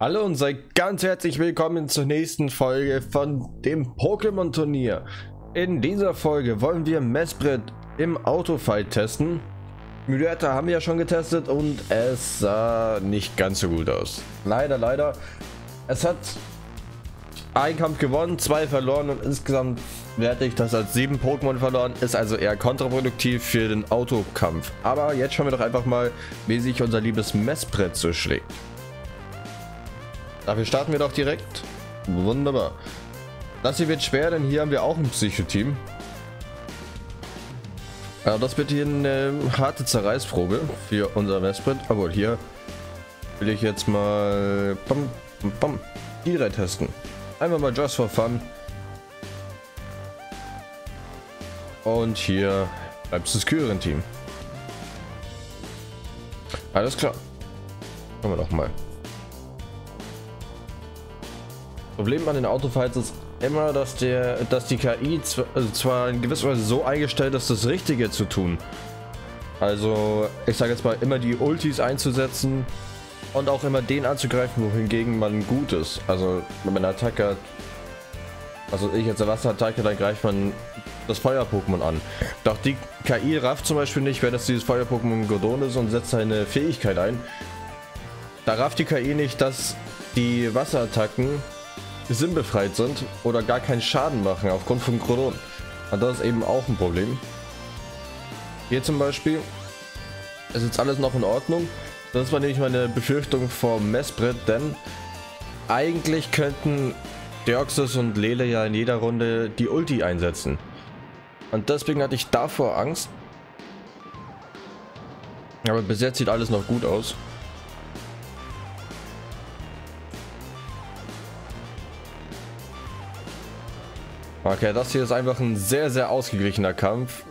Hallo und seid ganz herzlich willkommen zur nächsten Folge von dem Pokémon Turnier. In dieser Folge wollen wir Messbrett im Autofight testen. Myriata haben wir ja schon getestet und es sah nicht ganz so gut aus. Leider, leider. Es hat ein Kampf gewonnen, zwei verloren und insgesamt werte ich das als sieben Pokémon verloren. Ist also eher kontraproduktiv für den Autokampf. Aber jetzt schauen wir doch einfach mal, wie sich unser liebes Messbrett so schlägt. Dafür starten wir doch direkt. Wunderbar. Das hier wird schwer, denn hier haben wir auch ein Psychoteam. Das wird hier eine harte Zerreißprobe für unser Messbrett. Obwohl, hier will ich jetzt mal bam, bam, die drei testen. Einfach mal just for fun. Und hier bleibt das Küren-Team. Alles klar. Kommen wir doch mal. Problem an den Autofights ist immer, dass der, dass die KI zwar, also zwar in gewisser Weise so eingestellt ist, das Richtige zu tun. Also, ich sage jetzt mal, immer die Ultis einzusetzen und auch immer den anzugreifen, wohingegen man gut ist. Also, wenn man Attacke also ich jetzt der Wasserattacke, dann greift man das Feuer-Pokémon an. Doch die KI rafft zum Beispiel nicht, wenn es dieses Feuer-Pokémon Godon ist und setzt seine Fähigkeit ein. Da rafft die KI nicht, dass die Wasserattacken sinnbefreit sind oder gar keinen Schaden machen aufgrund von Chronon. Und das ist eben auch ein Problem. Hier zum Beispiel ist jetzt alles noch in Ordnung. Das war nämlich meine Befürchtung vom Messbrett, denn eigentlich könnten Deoxys und Lele ja in jeder Runde die Ulti einsetzen. Und deswegen hatte ich davor Angst. Aber bis jetzt sieht alles noch gut aus. Okay, das hier ist einfach ein sehr, sehr ausgeglichener Kampf.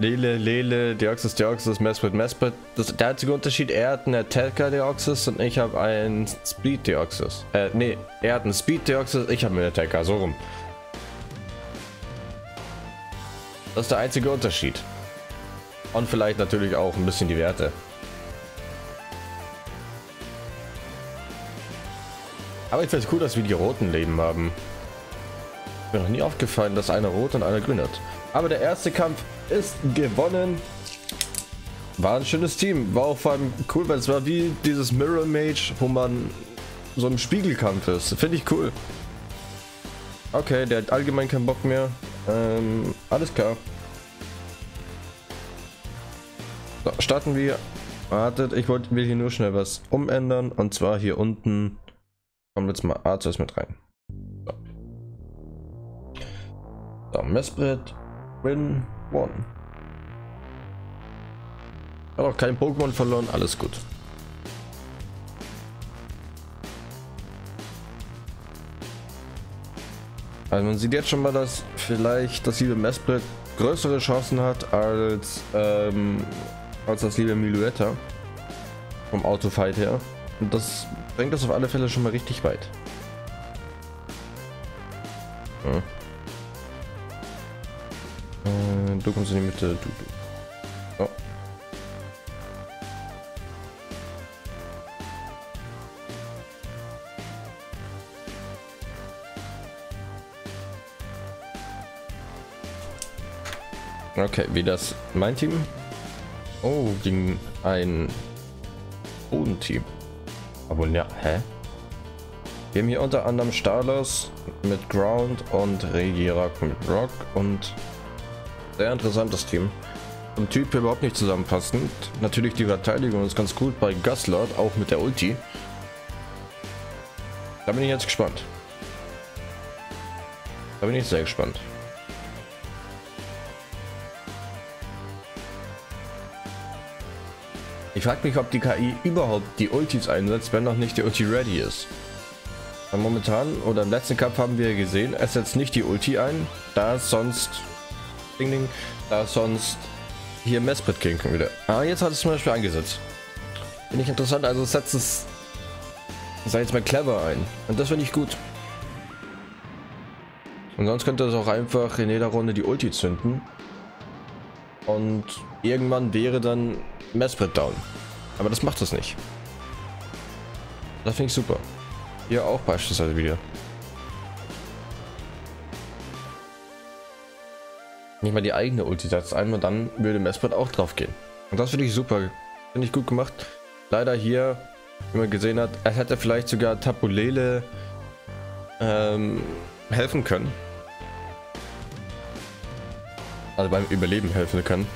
Lele, Lele, Deoxys, Deoxys, Mesprit, Mesprit. Das, der einzige Unterschied, er hat einen Attacker Deoxys und ich habe einen Speed Deoxys. Äh, nee, er hat einen Speed Deoxys, ich habe einen Attacker, so rum. Das ist der einzige Unterschied. Und vielleicht natürlich auch ein bisschen die Werte. Aber ich finde es cool, dass wir die roten Leben haben. Mir noch nie aufgefallen, dass einer rot und einer grün hat. Aber der erste Kampf ist gewonnen. War ein schönes Team. War auch vor allem cool, weil es war wie dieses Mirror Mage, wo man so ein Spiegelkampf ist. Finde ich cool. Okay, der hat allgemein keinen Bock mehr. Ähm, alles klar. So, starten wir. Wartet, ich wollte will hier nur schnell was umändern. Und zwar hier unten kommt jetzt mal Arthurs mit rein. So, Messbrett, Win, One. Hat auch kein Pokémon verloren, alles gut. Also man sieht jetzt schon mal, dass vielleicht das liebe Messbrett größere Chancen hat als, ähm, als das liebe Miluetta vom Autofight her. Und das bringt das auf alle Fälle schon mal richtig weit. Ja. Äh, du kommst in die Mitte, du, du. Oh. Okay, wie das mein Team? Oh, gegen ein Bodenteam. Aber ja, hä? Wir haben hier unter anderem Stalos mit Ground und Regirak mit Rock und sehr interessantes Team. Vom Typ überhaupt nicht zusammenpassend. Natürlich die Verteidigung ist ganz gut bei Guslord, auch mit der Ulti. Da bin ich jetzt gespannt. Da bin ich sehr gespannt. Ich frage mich, ob die KI überhaupt die Ultis einsetzt, wenn noch nicht die Ulti ready ist. Momentan oder im letzten Cup haben wir gesehen, es setzt nicht die Ulti ein, da es sonst Ding, ding. Da sonst hier Mesprit gehen können wieder. Ah, jetzt hat es zum Beispiel eingesetzt. Finde ich interessant, also setzt es, sei jetzt mal clever ein. Und das finde ich gut. Und sonst könnte es auch einfach in jeder Runde die Ulti zünden. Und irgendwann wäre dann Mesprit down. Aber das macht es nicht. Das finde ich super. Hier auch beispielsweise wieder. Nicht mal die eigene Ulti setzt einmal, dann würde Mesprit auch drauf gehen. Und das finde ich super. Finde ich gut gemacht. Leider hier, wie man gesehen hat, er hätte vielleicht sogar Tapulele ähm, helfen können. Also beim Überleben helfen können.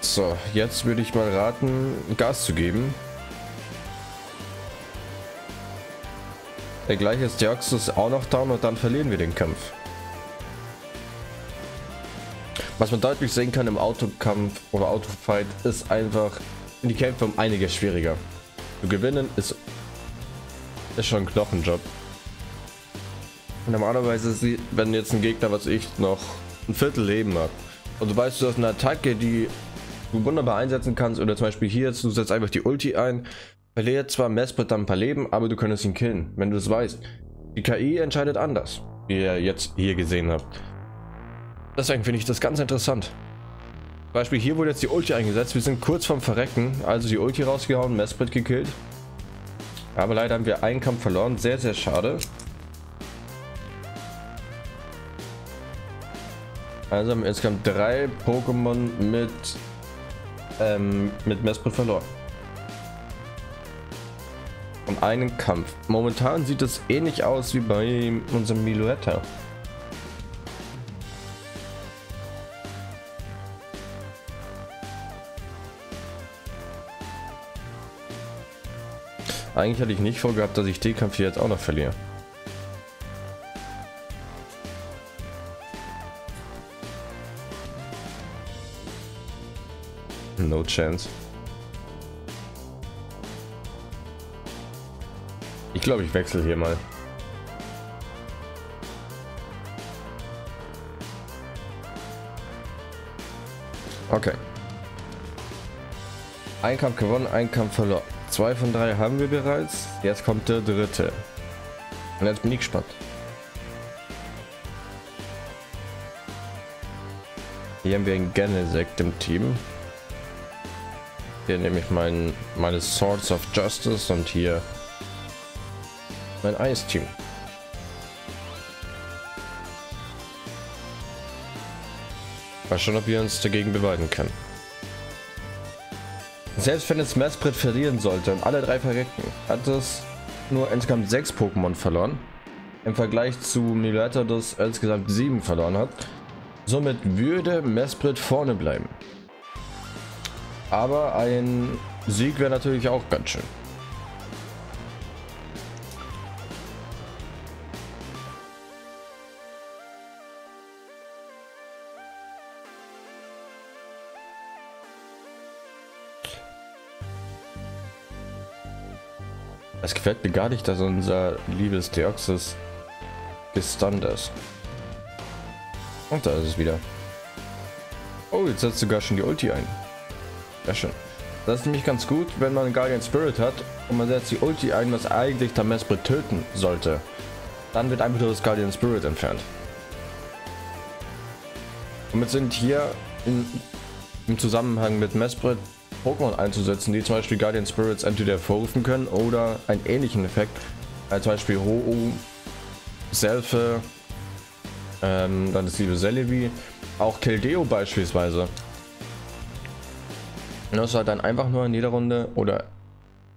So, jetzt würde ich mal raten, Gas zu geben. Der gleiche ist Deoxys auch noch down und dann verlieren wir den Kampf. Was man deutlich sehen kann im Autokampf oder Autofight ist einfach die Kämpfe um einiges schwieriger. Zu gewinnen ist, ist schon ein Knochenjob. Normalerweise, wenn jetzt ein Gegner, was ich noch ein Viertel Leben hat, und du weißt, du hast eine Attacke, die du wunderbar einsetzen kannst, oder zum Beispiel hier, du setzt einfach die Ulti ein, verliert zwar Mesprit dann ein paar Leben, aber du könntest ihn killen, wenn du es weißt. Die KI entscheidet anders, wie ihr jetzt hier gesehen habt. Deswegen finde ich das ganz interessant. Beispiel hier wurde jetzt die Ulti eingesetzt, wir sind kurz vorm Verrecken, also die Ulti rausgehauen, Mesprit gekillt. Aber leider haben wir einen Kampf verloren, sehr sehr schade. Also haben wir insgesamt drei Pokémon mit, ähm, mit Mesprit verloren und einen Kampf. Momentan sieht es ähnlich aus wie bei unserem Miluetta. Eigentlich hatte ich nicht vorgehabt, dass ich den Kampf hier jetzt auch noch verliere. No chance. Glaube, ich wechsle hier mal. Okay. Ein Kampf gewonnen, ein Kampf verloren. Zwei von drei haben wir bereits. Jetzt kommt der dritte. Und jetzt bin ich gespannt. Hier haben wir einen Genesect im Team. Hier nehme ich mein, meine Swords of Justice und hier mein Eisteam. Mal schauen, ob wir uns dagegen beweisen können. Selbst wenn es Mesprit verlieren sollte und alle drei verrecken, hat es nur insgesamt sechs Pokémon verloren. Im Vergleich zu Miletter, das insgesamt sieben verloren hat. Somit würde Mesprit vorne bleiben. Aber ein Sieg wäre natürlich auch ganz schön. Es gefällt mir gar nicht, dass unser liebes Deoxys gestunt ist. Und da ist es wieder. Oh, jetzt setzt sogar schon die Ulti ein. Sehr schön. Das ist nämlich ganz gut, wenn man Guardian Spirit hat und man setzt die Ulti ein, was eigentlich der Mesprit töten sollte. Dann wird einfach nur das Guardian Spirit entfernt. Somit sind hier in, im Zusammenhang mit Mesprit Pokémon einzusetzen, die zum Beispiel Guardian Spirits entweder hervorrufen können oder einen ähnlichen Effekt, als zum Beispiel Ho-Oh, Selfe, ähm, dann das liebe Celebi, auch Keldeo beispielsweise. Und das halt dann einfach nur in jeder Runde oder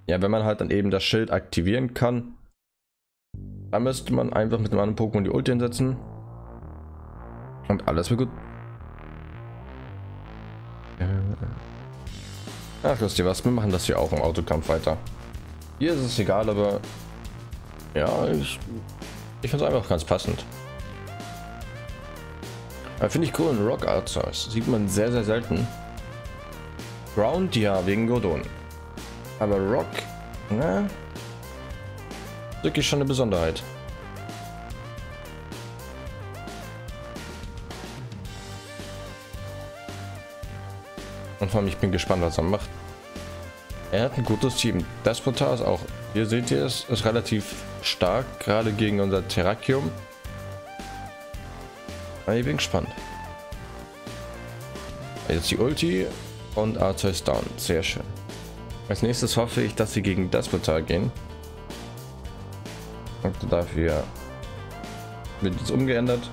ja, wenn man halt dann eben das Schild aktivieren kann, dann müsste man einfach mit einem anderen Pokémon die Ulti hinsetzen und alles wird gut. Ach, wisst ihr was? Wir machen das hier auch im Autokampf weiter. Hier ist es egal, aber ja, ich, ich finde es einfach ganz passend. Finde ich cool, ein Rock Arthurs. Sieht man sehr, sehr selten. Ground, ja, wegen Godon. Aber Rock, ne? Wirklich schon eine Besonderheit. Allem, ich bin gespannt, was er macht. Er hat ein gutes Team. Despotar ist auch, hier seht ihr es, ist relativ stark, gerade gegen unser Terrakium. Aber ich bin gespannt. Jetzt die Ulti und Arthur down. Sehr schön. Als nächstes hoffe ich, dass sie gegen Despotar gehen. Und dafür wird jetzt umgeändert.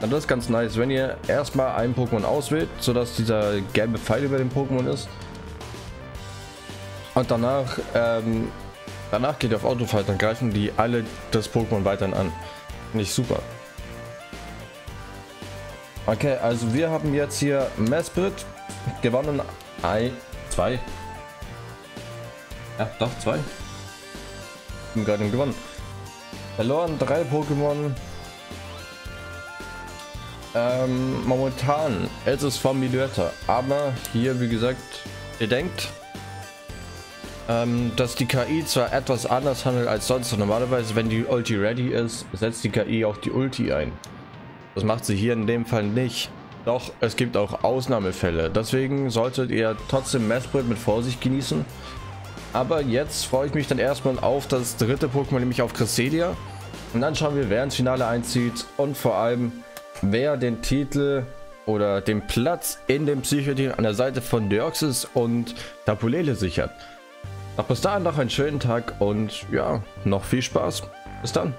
Und das ist ganz nice, wenn ihr erstmal ein Pokémon auswählt, sodass dieser gelbe Pfeil über dem Pokémon ist. Und danach, ähm, danach geht ihr auf Autofight, dann greifen die alle das Pokémon weiterhin an. Nicht super. Okay, also wir haben jetzt hier Mesprit gewonnen. Ein, zwei. Ja, doch, zwei. Haben gerade gewonnen. Verloren drei Pokémon. Ähm, momentan ist es familiärter, aber hier, wie gesagt, ihr denkt, ähm, dass die KI zwar etwas anders handelt als sonst. Normalerweise, wenn die Ulti ready ist, setzt die KI auch die Ulti ein. Das macht sie hier in dem Fall nicht. Doch es gibt auch Ausnahmefälle. Deswegen solltet ihr trotzdem Messbrett mit Vorsicht genießen. Aber jetzt freue ich mich dann erstmal auf das dritte Pokémon, nämlich auf Cresselia. Und dann schauen wir, wer ins Finale einzieht und vor allem, wer den Titel oder den Platz in dem Psychoteam an der Seite von Deoxys und Tapulele sichert. Doch bis dahin noch einen schönen Tag und ja, noch viel Spaß. Bis dann.